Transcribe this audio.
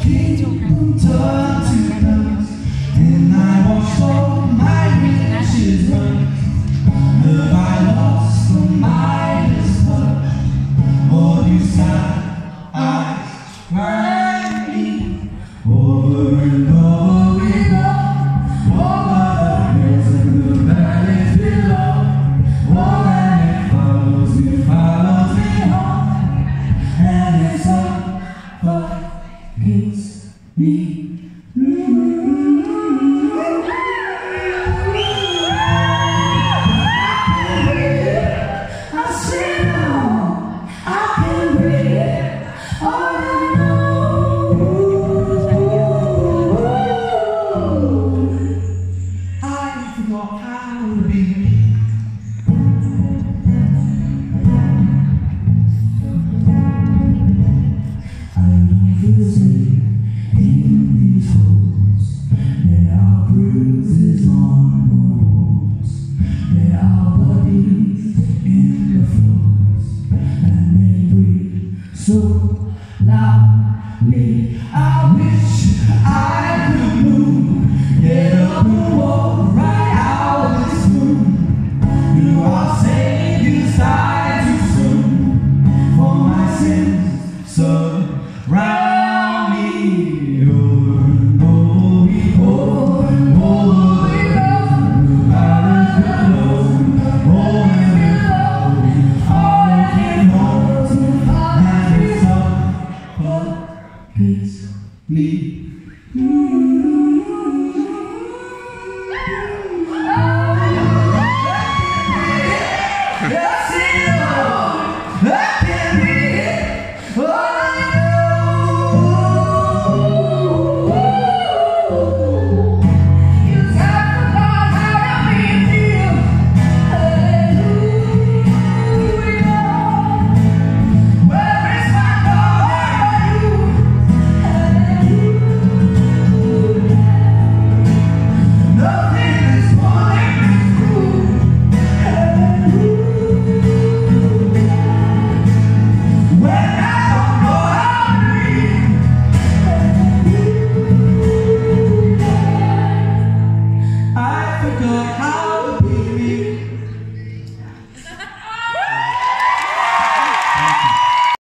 기분 더 It's me. Now. me.